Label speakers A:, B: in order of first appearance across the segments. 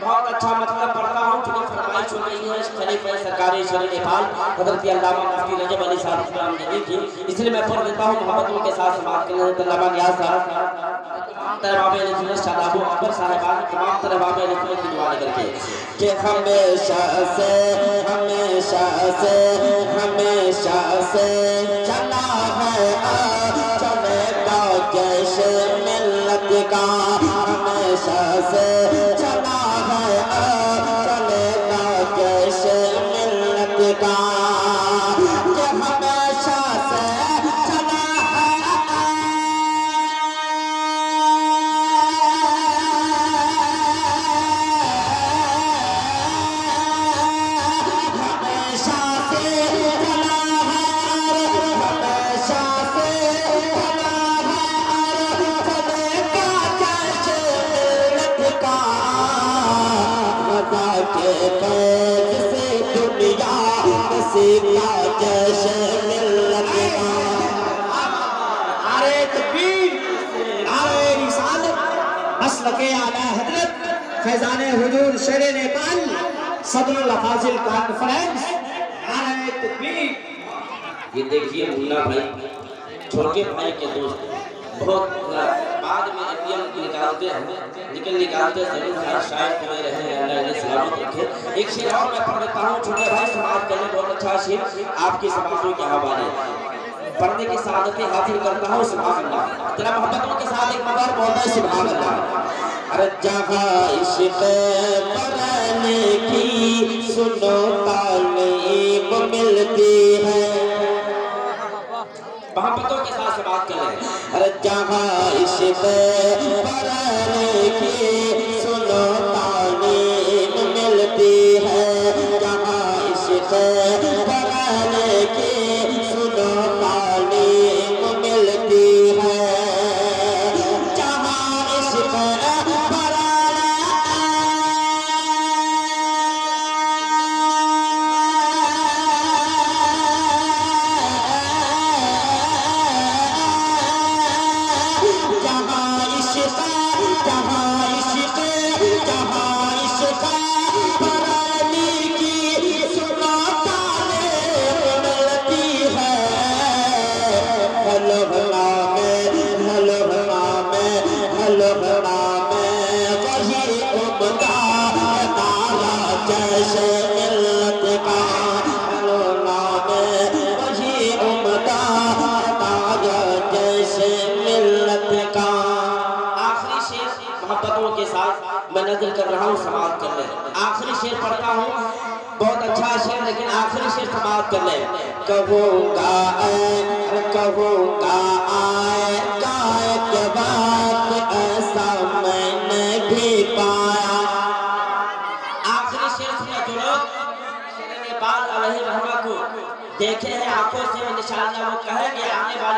A: बहुत अच्छा मतलब पढ़ता हूँ, चुनाव फरमाइश हो रही है खलीफा सरकारी शरीर नेपाल, हज़रत अल्लामा मुफ्ती रजब अली साहब इस्लाम नबी की इसलिए मैं पढ़ देता हूँ मोहब्बतों के साथ समाप्त करने हज़रत अल्लामा नियाज साहब। तरवाब अली शादाबो अकबर साहिबान तमाम तरवाब अली की दुआ करके।
B: कि हमेशा से हमेशा से हमेशा से चला है आ चलेगा जैसे मिलत का। हमेशा से सीखा जैसे मिलत का
C: नारे तकबीर नारे रिसालत मसल के आला हज़रत फैजान हुजूर शेर नेपाल फाजिल कॉन्फ्रेंस
A: ये देखिए मुन्ना भाई, छोटे भाई के दोस्त बहुत बाद में एटीएम निकालते हैं। लेकिन निकालते ज़रूर है शायद रहे अल्लाह ने सलामत रखे। एक शेर और मैं पढ़ देता हूँ, छोटे भाई, समाज अच्छा शेर आपकी समाजों के हवाले पढ़ने की सादतें हासिल करता हूँ सुभान अल्लाह तेरा मोहब्बतों के साथ एक मगर बोलता है सुभान अल्लाह
B: अरे जहाँ इश्क पढ़ने की सुनो, तालीम मिलती है।
A: मोहब्बतों के साथ से बात कर
B: अरे जहाँ इश्क
A: साथ मैं नज़र कर रहा हूँ समाप्त कर ले आखिरी शेर पढ़ता हूँ। बहुत अच्छा शेर, लेकिन आखिरी शेर समाप्त कर ले
B: कहूँगा कहूँगा आए गाय के
A: देखे हैं आँखों से इंशाअल्लाह वो कहेंगे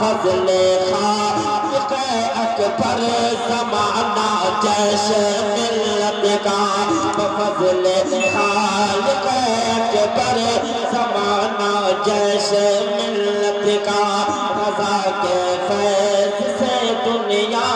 B: फजले खाक अकबर जमाना जैसे मिलत का फजले खाक अकबर जमाना जैसे मिलत का फजा के दुनिया